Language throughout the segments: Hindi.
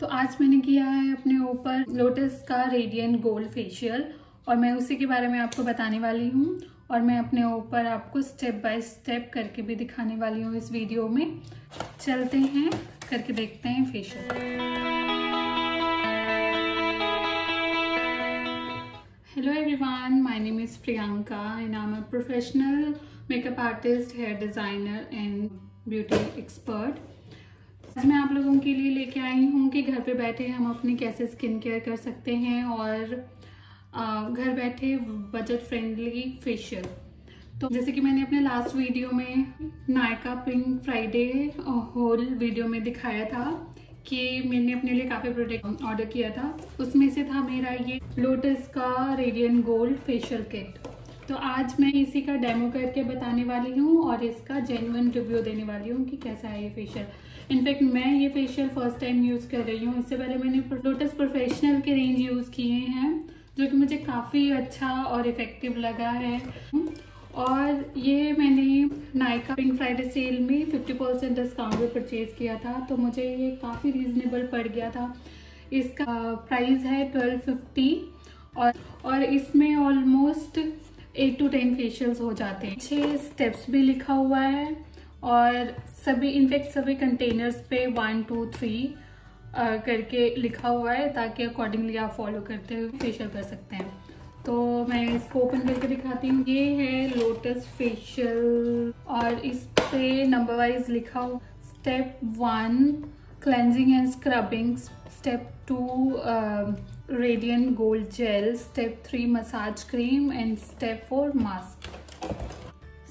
तो आज मैंने किया है अपने ऊपर लोटस का रेडियंट गोल्ड फेशियल और मैं उसी के बारे में आपको बताने वाली हूँ और मैं अपने ऊपर आपको स्टेप बाय स्टेप करके भी दिखाने वाली हूँ इस वीडियो में। चलते हैं, करके देखते हैं facial hello everyone my name is Priyanka and I am a professional makeup artist hair designer and beauty expert मैं आप लोगों के लिए लेके आई हूँ कि घर पे बैठे हम अपनी कैसे स्किन केयर कर सकते हैं और घर बैठे बजट फ्रेंडली फेशियल तो जैसे कि मैंने अपने लास्ट वीडियो में Nykaa pink Friday haul video में दिखाया था कि मैंने अपने लिए काफ़ी प्रोडक्ट ऑर्डर किया था। उसमें से था मेरा ये लोटस का रेडियन गोल्ड फेशियल किट तो आज मैं इसी का डेमो करके बताने वाली हूँ और इसका जेन्युइन रिव्यू देने वाली हूँ कि कैसा है ये फेशियल इनफैक्ट मैं ये फेशियल फ़र्स्ट टाइम यूज़ कर रही हूँ। इससे पहले मैंने लोटस प्रोफेशनल के रेंज यूज़ किए हैं, जो कि मुझे काफ़ी अच्छा और इफ़ेक्टिव लगा है। और ये मैंने नायका पिंक फ्राइडे सेल में 50 परसेंट डिस्काउंट पे परचेज़ किया था तो मुझे ये काफ़ी रीजनेबल पड़ गया था। इसका प्राइस है ट्वेल्व फिफ्टी और और इसमें almost eight to ten facials हो जाते हैं। छः स्टेप्स भी लिखा हुआ है और सभी इनफैक्ट सभी कंटेनर्स पे वन टू थ्री करके लिखा हुआ है ताकि अकॉर्डिंगली आप फॉलो करते हुए फेशियल कर सकते हैं। तो मैं इसको ओपन करके दिखाती हूँ। ये है लोटस फेशियल और इस पे नंबर वाइज लिखा हुआ step one cleansing and scrubbing step two radiant gold gel step three massage cream and step four mask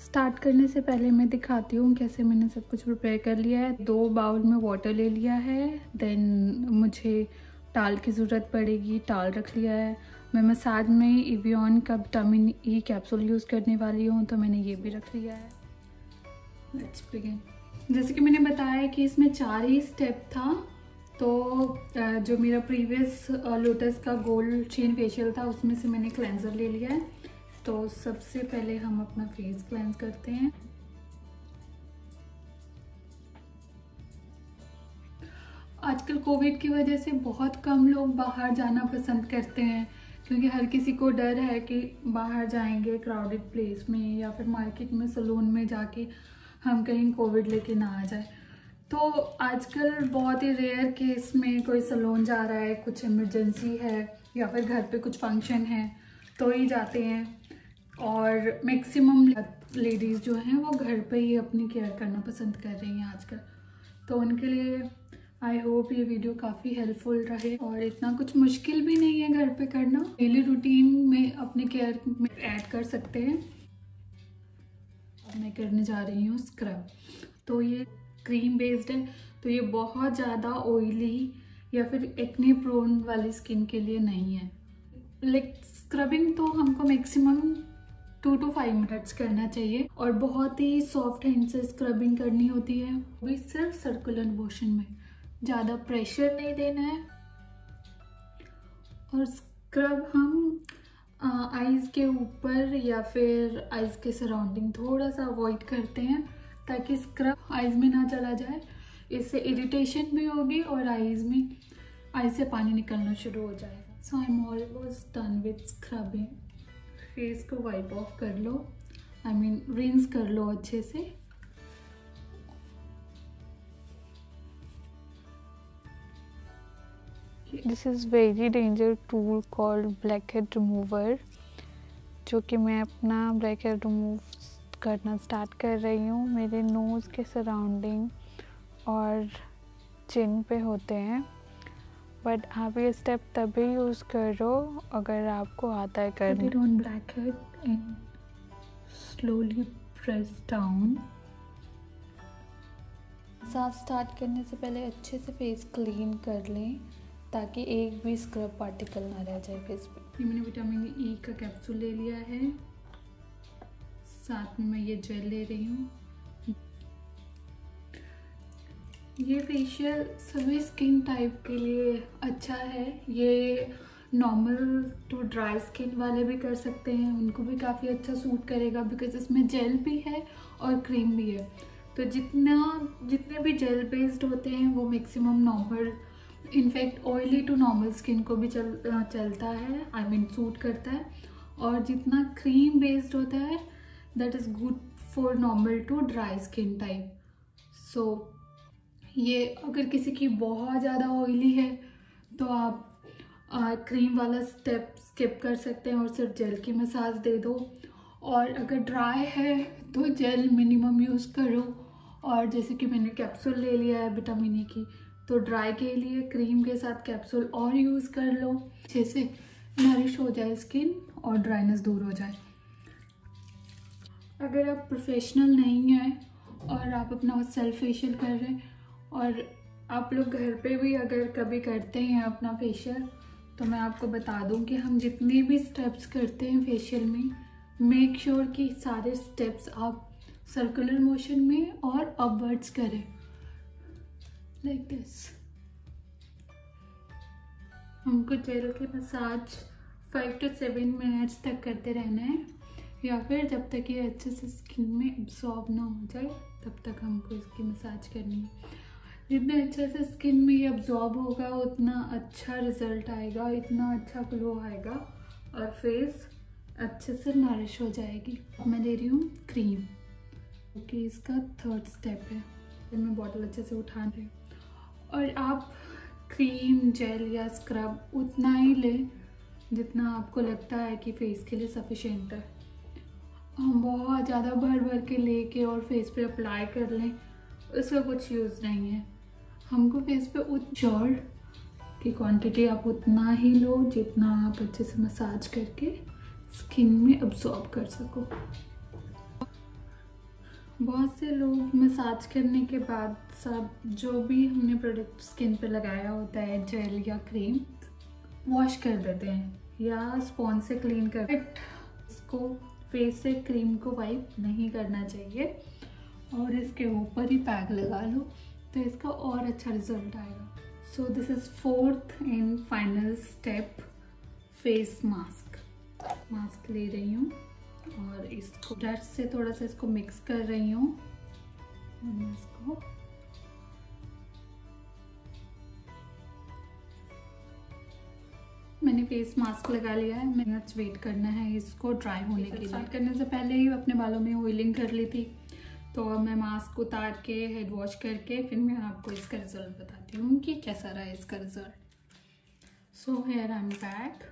start करने से पहले मैं दिखाती हूँ कैसे मैंने सब कुछ प्रिपेयर कर लिया है। दो बाउल में वाटर ले लिया है देन मुझे टाल की ज़रूरत पड़ेगी टाल रख लिया है। मैं मसाज में इवियन का विटामिन ई कैप्सूल यूज़ करने वाली हूँ तो मैंने ये भी रख लिया है। लेट्स बिगिन जैसे कि मैंने बताया कि इसमें चार ही स्टेप था। तो जो मेरा प्रीवियस लोटस का गोल्ड चेन फेशियल था, उसमें से मैंने क्लेंजर ले लिया है। तो सबसे पहले हम अपना फेस क्लेंज करते हैं। आजकल कोविड की वजह से बहुत कम लोग बाहर जाना पसंद करते हैं, क्योंकि हर किसी को डर है कि बाहर जाएँगे क्राउडेड प्लेस में या फिर मार्केट में सलून में जाके हम कहीं कोविड लेके ना आ जाए। तो आजकल बहुत ही रेयर केस में कोई सलोन जा रहा है, कुछ इमरजेंसी है, या फिर घर पे कुछ फ़ंक्शन है तो ही जाते हैं। और मैक्सिमम लेडीज़ जो हैं, वो घर पे ही अपनी केयर करना पसंद कर रही हैं आजकल। तो उनके लिए आई होप ये वीडियो काफ़ी हेल्पफुल रहे। और इतना कुछ मुश्किल भी नहीं है घर पे करना। डेली रूटीन में अपने केयर में ऐड कर सकते हैं। मैं करने जा रही हूँ स्क्रब तो ये क्रीम बेस्ड है तो ये बहुत ज़्यादा ऑयली या फिर एक्ने प्रोन वाली स्किन के लिए नहीं है। लाइक स्क्रबिंग तो हमको maximum two two five minutes करना चाहिए और बहुत ही सॉफ्ट हैंड से स्क्रबिंग करनी होती है। वो भी सिर्फ़ सर्कुलर मोशन में ज़्यादा प्रेशर नहीं देना है। और स्क्रब हम आइज़ के ऊपर या फिर आइज़ के सराउंडिंग थोड़ा सा अवॉइड करते हैं। ताकि स्क्रब आइज़ में ना चला जाए। इससे इरिटेशन भी होगी और आइज़ में आइज़ से पानी निकलना शुरू हो जाएगा। So I am almost done with scrubbing face को वाइप ऑफ़ कर लो। आई मीन रिंस कर लो अच्छे से। This is very danger tool called black head remover जो कि मैं अपना ब्लैक हेड रिमूव करना स्टार्ट कर रही हूँ। मेरे नोज़ के सराउंडिंग और चिन पे होते हैं। बट आप ये स्टेप तभी यूज़ करो अगर आपको आता है करना। and slowly press down सांस स्टार्ट करने से पहले अच्छे से फेस क्लीन कर लें ताकि एक भी स्क्रब पार्टिकल ना रह जाए फेस पे। मैंने विटामिन ई e का कैप्सूल ले लिया है। साथ में मैं ये जेल ले रही हूँ। ये फेशियल सभी स्किन टाइप के लिए अच्छा है। ये नॉर्मल टू ड्राई स्किन वाले भी कर सकते हैं। उनको भी काफ़ी अच्छा सूट करेगा बिकॉज़ इसमें जेल भी है और क्रीम भी है। तो जितना जितने भी जेल बेस्ड होते हैं वो maximum normal in fact oily to normal skin को भी चल चलता है। I I mean mean, suit करता है। और जितना क्रीम बेस्ड होता है that is good for normal to dry skin type so ये अगर किसी की बहुत ज़्यादा ऑयली है तो आप आ, क्रीम वाला स्टेप स्किप कर सकते हैं और सिर्फ़ जेल की मसाज दे दो। और अगर ड्राई है तो जेल मिनिमम यूज़ करो। और जैसे कि मैंने कैप्सूल ले लिया है विटामिन ई की तो ड्राई के लिए क्रीम के साथ कैप्सूल और यूज़ कर लो। अच्छे से नरिश हो जाए स्किन और ड्राइनेस दूर हो जाए। अगर आप प्रोफेशनल नहीं हैं और आप अपना सेल्फ फेशियल कर रहे हैं और आप लोग घर पे भी अगर कभी करते हैं अपना फेशियल तो मैं आपको बता दूँ कि हम जितने भी स्टेप्स करते हैं फेशियल में मेक श्योर sure कि सारे स्टेप्स आप सर्कुलर मोशन में और अपवर्ड्स करें। लाइक like दिस हमको जेल के massage five to seven minutes तक करते रहना है। या फिर जब तक ये अच्छे से स्किन में एब्जॉर्ब ना हो जाए, तब तक हमको इसकी मसाज करनी है। जितने अच्छे से स्किन में ये एब्जॉर्ब होगा, उतना अच्छा रिज़ल्ट आएगा, इतना अच्छा ग्लो आएगा और फेस अच्छे से नरिश हो जाएगी। मैं ले रही हूँ क्रीम क्योंकि इसका थर्ड स्टेप है। फिर मैं बॉटल अच्छे से उठा रही और आप क्रीम जेल या स्क्रब उतना ही लें जितना आपको लगता है कि फेस के लिए सफिशेंट है। हम बहुत ज़्यादा भर भर के लेके और फेस पे अप्लाई कर लें, उसका कुछ यूज़ नहीं है। हमको फेस पे उच्चौर की क्वांटिटी आप उतना ही लो जितना आप अच्छे से मसाज करके स्किन में अब्सॉर्ब कर सको। बहुत से लोग मसाज करने के बाद सब जो भी हमने प्रोडक्ट स्किन पे लगाया होता है जेल या क्रीम वॉश कर देते हैं या स्पॉन से क्लीन कर इसको फेस से क्रीम को वाइप नहीं करना चाहिए और इसके ऊपर ही पैक लगा लो। तो इसका और अच्छा रिज़ल्ट आएगा। So this is fourth and final step face mask mask ले रही हूँ और इसको ब्रश से थोड़ा सा इसको मिक्स कर रही हूँ। इसको मैंने फेस मास्क लगा लिया है। मिनट्स वेट करना है इसको ड्राई होने के लिए। स्टार्ट करने से पहले ही अपने बालों में ऑयलिंग कर ली थी। तो अब मैं मास्क उतार के हेड वॉश करके फिर मैं आपको इसका रिज़ल्ट बताती हूँ कि कैसा रहा इसका result so here I am back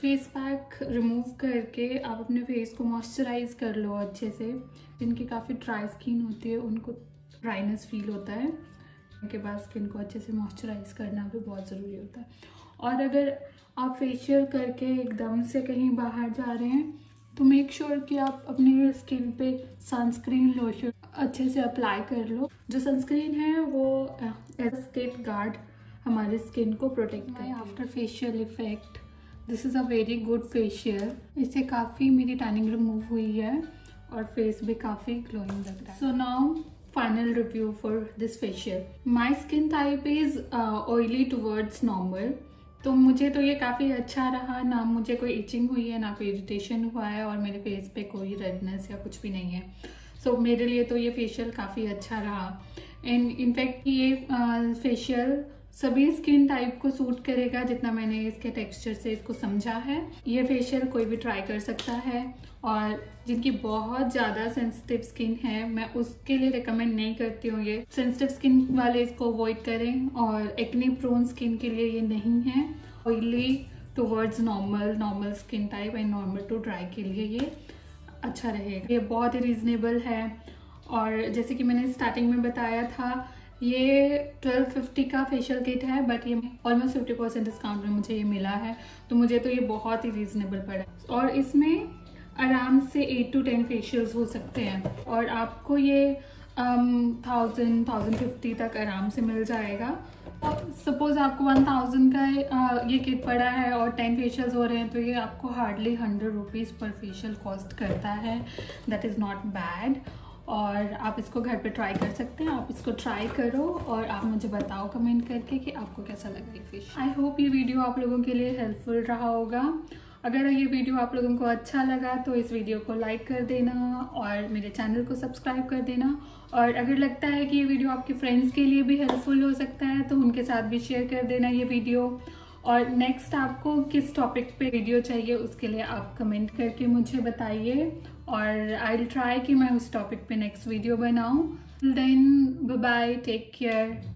face pack remove करके आप अपने फेस को मॉइस्चराइज कर लो अच्छे से। जिनकी काफ़ी ड्राई स्किन होती है उनको ड्राइनेस फील होता है। उनके बाद स्किन को अच्छे से मॉइस्चराइज करना भी बहुत ज़रूरी होता है। और अगर आप फेशियल करके एकदम से कहीं बाहर जा रहे हैं तो मेक श्योर sure कि आप अपनी स्किन पे सनस्क्रीन लोशन अच्छे से अप्लाई कर लो। जो सनस्क्रीन है वो एज स्किन गार्ड हमारे स्किन को प्रोटेक्ट करें after facial effect this is a very good facial इससे काफ़ी मेरी टैनिंग रिमूव हुई है और फेस भी काफ़ी ग्लोइंग लग रहा है। So now final for this facial. My skin type is uh, oily towards normal. तो मुझे तो ये काफ़ी अच्छा रहा ना मुझे कोई इचिंग हुई है ना कोई इरिटेशन हुआ है और मेरे फेस पे कोई रेडनेस या कुछ भी नहीं है सो so, मेरे लिए तो ये फेशियल काफ़ी अच्छा रहा एंड इनफैक्ट ये फेशियल uh, सभी स्किन टाइप को सूट करेगा जितना मैंने इसके टेक्सचर से इसको समझा है। ये फेशियल कोई भी ट्राई कर सकता है और जिनकी बहुत ज़्यादा सेंसिटिव स्किन है, मैं उसके लिए रिकमेंड नहीं करती हूँ ये। सेंसिटिव स्किन वाले इसको अवॉइड करें और एक्नी प्रोन स्किन के लिए ये नहीं है। Oily towards normal normal skin type and normal to dry के लिए ये अच्छा रहेगा। ये बहुत ही रीजनेबल है और जैसे कि मैंने स्टार्टिंग में बताया था ये ट्वेल्व फिफ्टी का फेशियल किट है बट ये ऑलमोस्ट फिफ्टी परसेंट डिस्काउंट में मुझे ये मिला है तो मुझे तो ये बहुत ही रीजनेबल पड़ा और इसमें आराम से एट टू टेन फेशियल्स हो सकते हैं और आपको ये थाउज़ेंड थाउज़ेंड फिफ्टी तक आराम से मिल जाएगा। सपोज़ आपको वन थाउज़ेंड का uh, ये किट पड़ा है और टेन फेशियल्स हो रहे हैं तो ये आपको हार्डली हंड्रेड रुपीज़ पर फेशियल कॉस्ट करता है। दैट इज़ नॉट बैड और आप इसको घर पे ट्राई कर सकते हैं। आप इसको ट्राई करो और आप मुझे बताओ कमेंट करके कि आपको कैसा लगा ये फ़िश आई होप ये वीडियो आप लोगों के लिए हेल्पफुल रहा होगा। अगर ये वीडियो आप लोगों को अच्छा लगा तो इस वीडियो को लाइक कर देना और मेरे चैनल को सब्सक्राइब कर देना। और अगर लगता है कि ये वीडियो आपके फ्रेंड्स के लिए भी हेल्पफुल हो सकता है तो उनके साथ भी शेयर कर देना ये वीडियो और नेक्स्ट आपको किस टॉपिक पे वीडियो चाहिए, उसके लिए आप कमेंट करके मुझे बताइए। और आई विल ट्राई कि मैं उस टॉपिक पे नेक्स्ट वीडियो बनाऊँ. Then bye take care